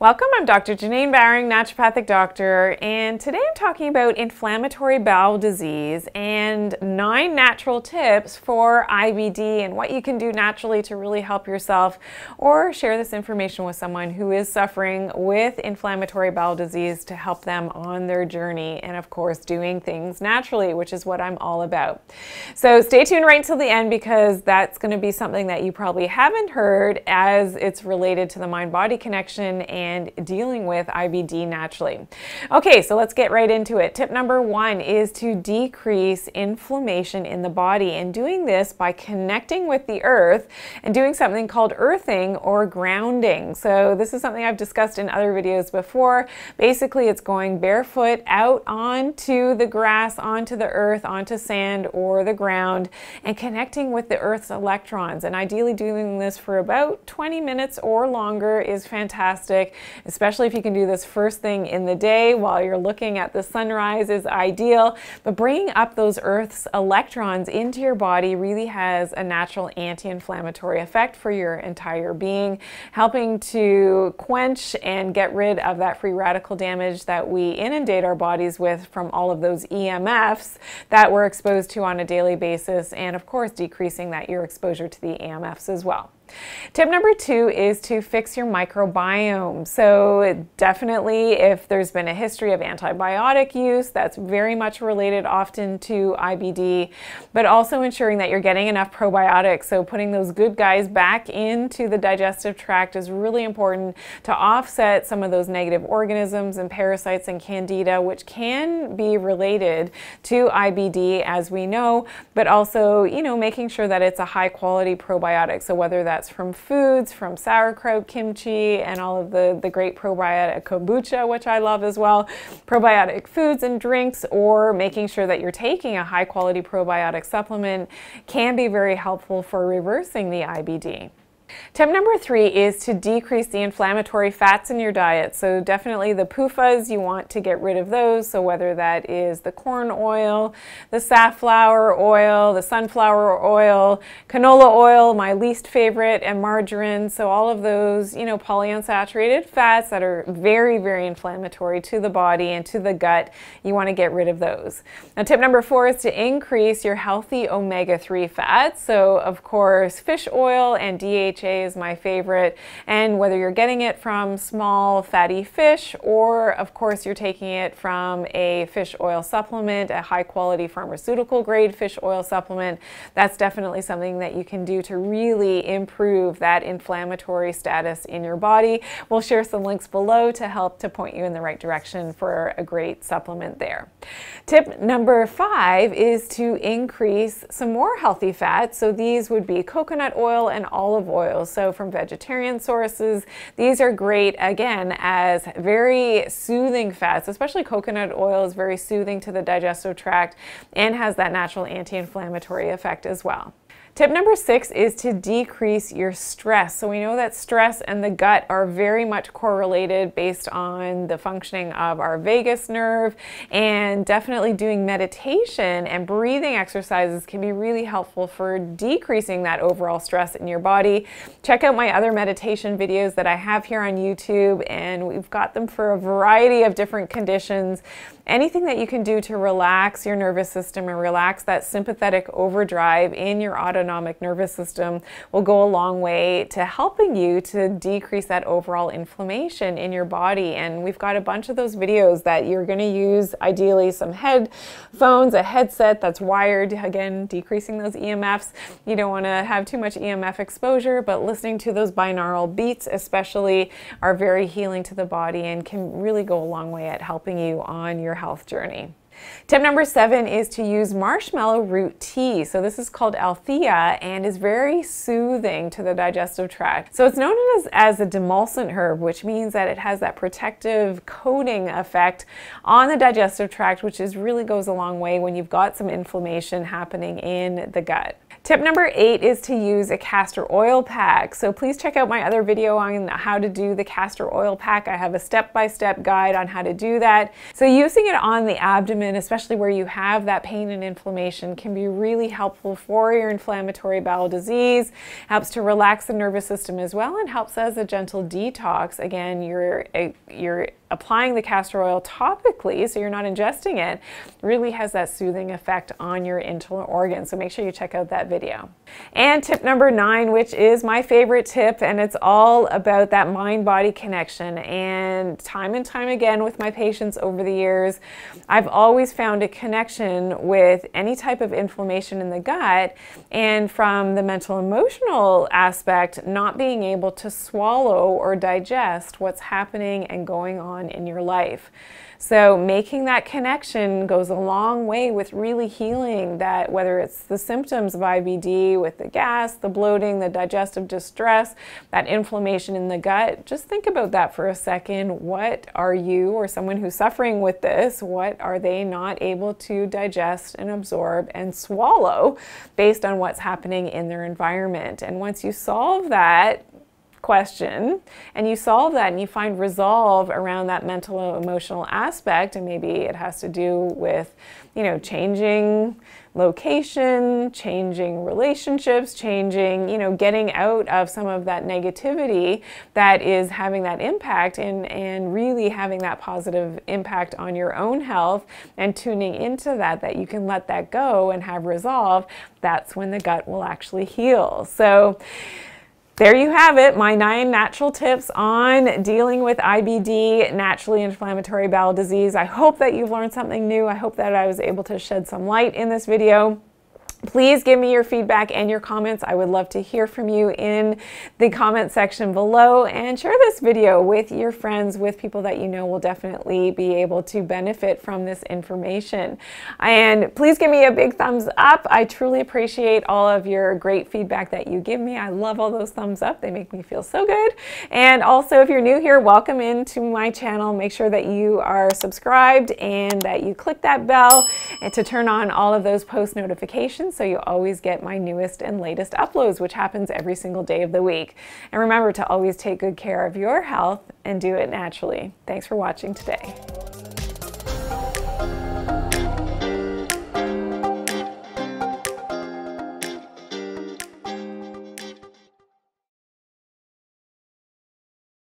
Welcome, I'm Dr. Janine Bowring, naturopathic doctor, and today I'm talking about inflammatory bowel disease and nine natural tips for IBD and what you can do naturally to really help yourself or share this information with someone who is suffering with inflammatory bowel disease to help them on their journey and of course doing things naturally, which is what I'm all about. So stay tuned right until the end because that's going to be something that you probably haven't heard as it's related to the mind-body connection and and dealing with IBD naturally. Okay, so let's get right into it. Tip number one is to decrease inflammation in the body and doing this by connecting with the earth and doing something called earthing or grounding. So this is something I've discussed in other videos before. Basically, it's going barefoot out onto the grass, onto the earth, onto sand or the ground and connecting with the earth's electrons. And ideally doing this for about 20 minutes or longer is fantastic especially if you can do this first thing in the day while you're looking at the sunrise is ideal. But bringing up those Earth's electrons into your body really has a natural anti-inflammatory effect for your entire being, helping to quench and get rid of that free radical damage that we inundate our bodies with from all of those EMFs that we're exposed to on a daily basis, and of course decreasing that your exposure to the EMFs as well. Tip number two is to fix your microbiome. So definitely if there's been a history of antibiotic use, that's very much related often to IBD, but also ensuring that you're getting enough probiotics. So putting those good guys back into the digestive tract is really important to offset some of those negative organisms and parasites and candida, which can be related to IBD as we know, but also, you know, making sure that it's a high quality probiotic. So whether that's that's from foods, from sauerkraut, kimchi, and all of the, the great probiotic kombucha, which I love as well, probiotic foods and drinks, or making sure that you're taking a high quality probiotic supplement can be very helpful for reversing the IBD. Tip number three is to decrease the inflammatory fats in your diet. So definitely the PUFAs, you want to get rid of those. So whether that is the corn oil, the safflower oil, the sunflower oil, canola oil, my least favorite, and margarine. So all of those, you know, polyunsaturated fats that are very, very inflammatory to the body and to the gut, you want to get rid of those. Now tip number four is to increase your healthy omega-3 fats. So of course, fish oil and DHA Is my favorite. And whether you're getting it from small fatty fish or of course you're taking it from a fish oil supplement, a high quality pharmaceutical grade fish oil supplement, that's definitely something that you can do to really improve that inflammatory status in your body. We'll share some links below to help to point you in the right direction for a great supplement there. Tip number five is to increase some more healthy fats. So these would be coconut oil and olive oil So from vegetarian sources, these are great again as very soothing fats, especially coconut oil is very soothing to the digestive tract and has that natural anti-inflammatory effect as well. Tip number six is to decrease your stress. So we know that stress and the gut are very much correlated based on the functioning of our vagus nerve and definitely doing meditation and breathing exercises can be really helpful for decreasing that overall stress in your body. Check out my other meditation videos that I have here on YouTube and we've got them for a variety of different conditions. Anything that you can do to relax your nervous system and relax that sympathetic overdrive in your autonomic autonomic nervous system will go a long way to helping you to decrease that overall inflammation in your body. And we've got a bunch of those videos that you're going to use ideally some headphones, a headset that's wired, again, decreasing those EMFs. You don't want to have too much EMF exposure, but listening to those binaural beats, especially, are very healing to the body and can really go a long way at helping you on your health journey. Tip number seven is to use marshmallow root tea. So this is called Althaea and is very soothing to the digestive tract. So it's known as, as a demulcent herb, which means that it has that protective coating effect on the digestive tract, which is really goes a long way when you've got some inflammation happening in the gut. Tip number eight is to use a castor oil pack. So please check out my other video on how to do the castor oil pack. I have a step-by-step -step guide on how to do that. So using it on the abdomen, especially where you have that pain and inflammation, can be really helpful for your inflammatory bowel disease, helps to relax the nervous system as well, and helps as a gentle detox. Again, you're, eh, you're applying the castor oil topically, so you're not ingesting it, really has that soothing effect on your internal organs. So make sure you check out that video. And tip number nine, which is my favorite tip, and it's all about that mind-body connection. And time and time again with my patients over the years, I've always found a connection with any type of inflammation in the gut and from the mental emotional aspect, not being able to swallow or digest what's happening and going on on in your life. So making that connection goes a long way with really healing that, whether it's the symptoms of IBD with the gas, the bloating, the digestive distress, that inflammation in the gut, just think about that for a second. What are you or someone who's suffering with this, what are they not able to digest and absorb and swallow based on what's happening in their environment? And once you solve that, question and you solve that and you find resolve around that mental emotional aspect and maybe it has to do with you know changing location changing relationships changing you know getting out of some of that negativity that is having that impact and and really having that positive impact on your own health and tuning into that that you can let that go and have resolve that's when the gut will actually heal. So there you have it, my nine natural tips on dealing with IBD, naturally inflammatory bowel disease. I hope that you've learned something new. I hope that I was able to shed some light in this video. Please give me your feedback and your comments. I would love to hear from you in the comment section below and share this video with your friends, with people that you know will definitely be able to benefit from this information. And please give me a big thumbs up. I truly appreciate all of your great feedback that you give me. I love all those thumbs up. They make me feel so good. And also, if you're new here, welcome into my channel. Make sure that you are subscribed and that you click that bell to turn on all of those post notifications so you always get my newest and latest uploads, which happens every single day of the week. And remember to always take good care of your health and do it naturally. Thanks for watching today.